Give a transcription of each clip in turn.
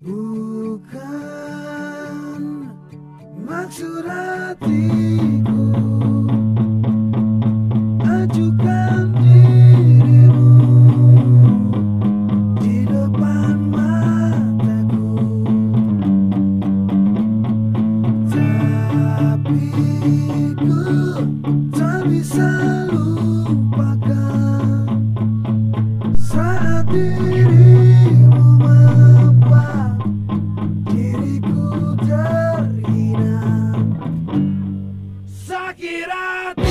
Bukan maksud hati Shakira.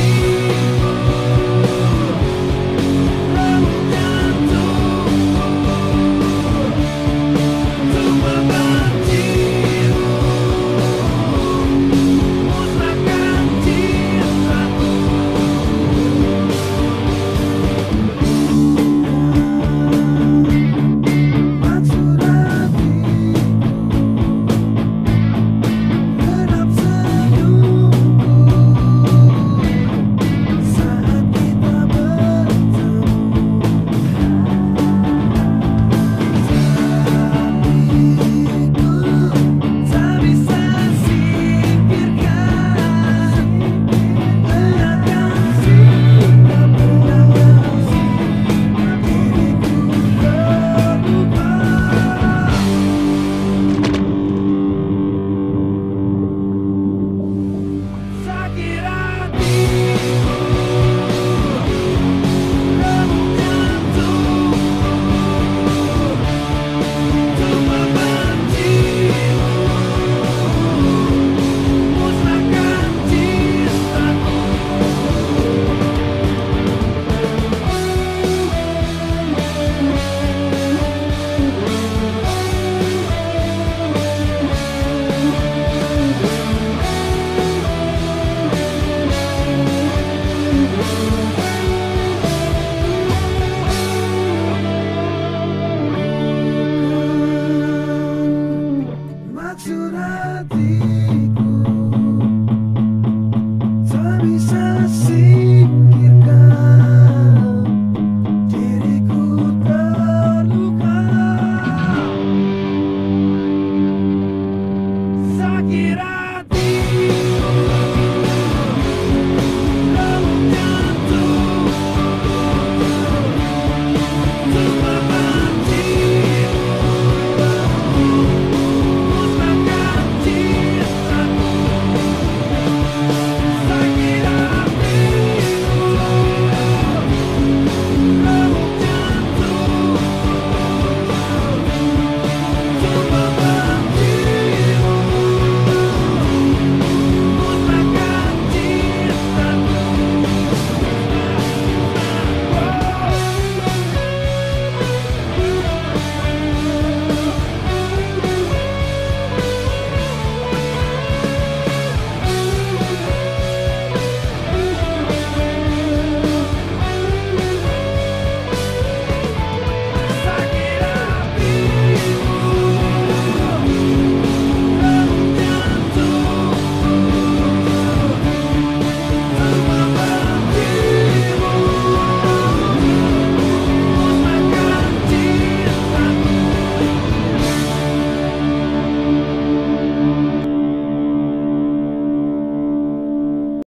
could I?